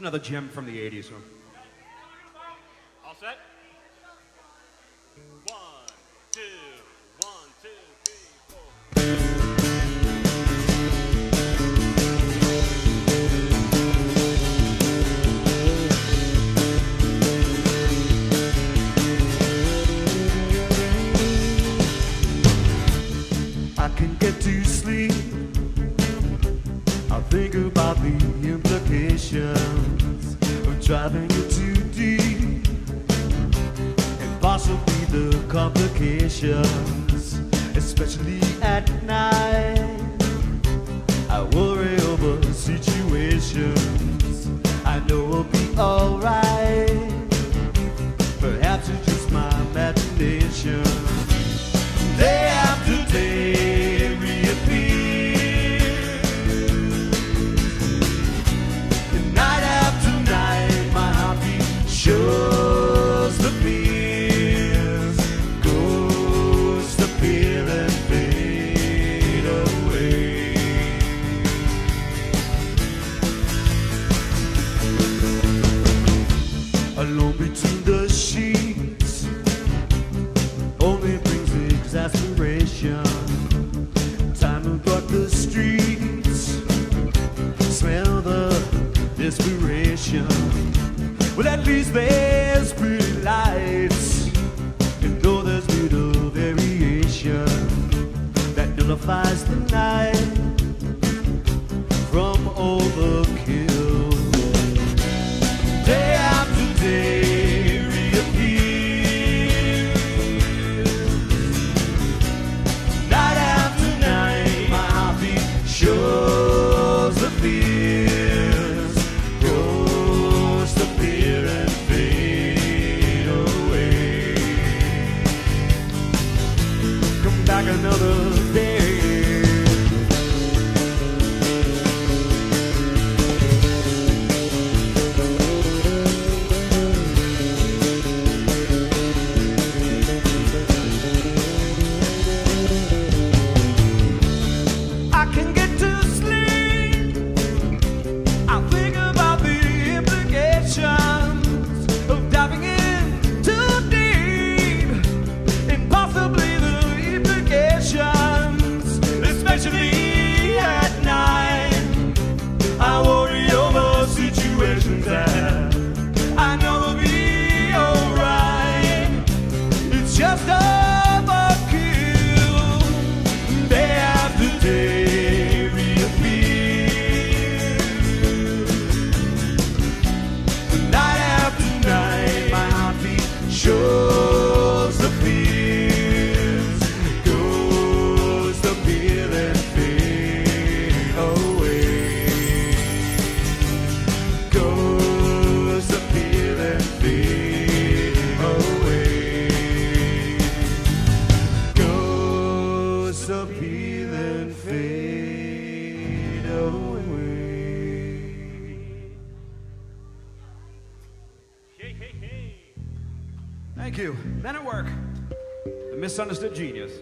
Just another gem from the 80s. Huh? All set? One, two. especially at night. Alone between the sheets. Only brings exasperation. Time to walk the streets. Smell the desperation. Well, at least they just a fade away. Hey, hey, hey. Thank you. Men at work. The misunderstood genius.